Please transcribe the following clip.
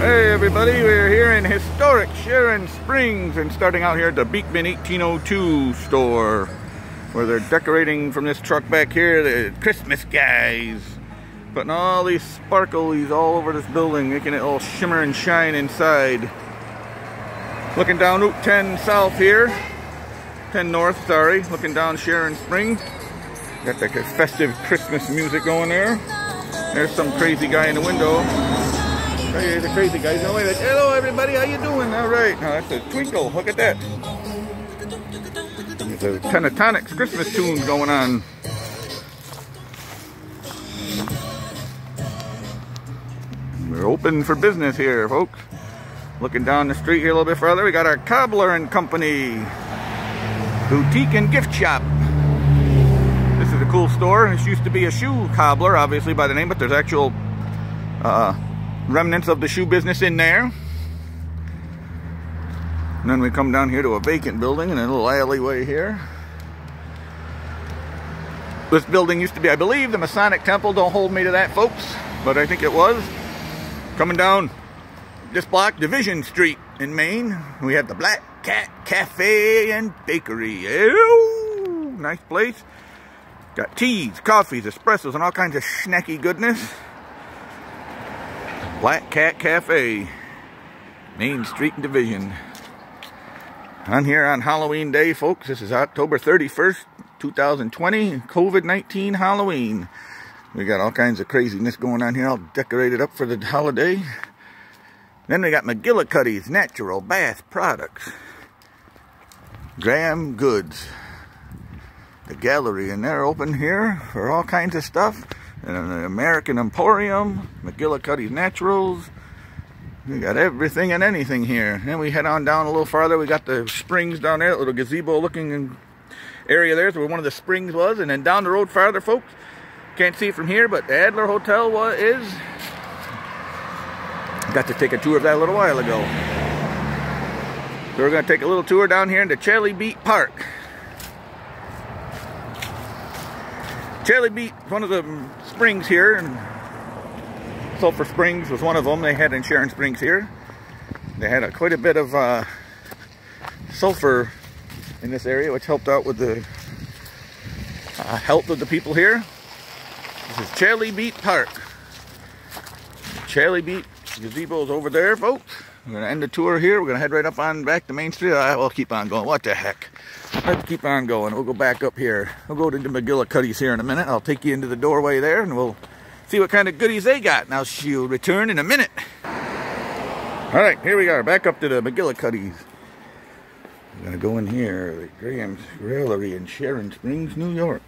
Hey everybody, we're here in historic Sharon Springs and starting out here at the Beekman 1802 store where they're decorating from this truck back here the Christmas guys. Putting all these sparklies all over this building, making it all shimmer and shine inside. Looking down Route 10 South here, 10 North, sorry, looking down Sharon Springs. Got the festive Christmas music going there. There's some crazy guy in the window. Hey, the crazy guys. No, wait. Hello, everybody. How you doing? All right. Now, that's a twinkle. Look at that. There's a Pentatonix Christmas tunes going on. We're open for business here, folks. Looking down the street here a little bit further, we got our Cobbler and Company boutique and gift shop. This is a cool store. This used to be a shoe cobbler, obviously by the name, but there's actual uh, remnants of the shoe business in there. And then we come down here to a vacant building in a little alleyway here. This building used to be, I believe, the Masonic Temple. Don't hold me to that, folks, but I think it was. Coming down this block, Division Street in Main, we have the Black Cat Cafe and Bakery. Ew, nice place. Got teas, coffees, espressos, and all kinds of snacky goodness. Black Cat Cafe, Main Street Division. I'm here on Halloween Day, folks. This is October 31st, 2020, COVID-19 Halloween. We got all kinds of craziness going on here, all decorated up for the holiday. Then we got McGillicuddy's Natural Bath Products. Graham Goods. The gallery, and they're open here for all kinds of stuff. And the American Emporium, McGillicuddy's Naturals. We got everything and anything here. Then we head on down a little farther. We got the springs down there, little gazebo looking area there. where one of the springs was. And then down the road farther, folks, can't see from here, but the Adler Hotel was, is. Got to take a tour of that a little while ago. So we're going to take a little tour down here into Chalybeate Park. Chalybeate, one of the springs here, and Sulphur Springs was one of them. They had in Sharon Springs here. They had a, quite a bit of uh, sulfur in this area, which helped out with the uh, health of the people here. This is Chalybeate Park. Chalybeate gazebo is over there, folks. We're going to end the tour here. We're going to head right up on back to Main Street. I will keep on going. What the heck? Let's keep on going. We'll go back up here. We'll go to the McGillicuddy's here in a minute. I'll take you into the doorway there and we'll see what kind of goodies they got. Now she'll return in a minute. All right, here we are. Back up to the McGillicuddy's. We're to go in here. The Graham's Gallery in Sharon Springs, New York.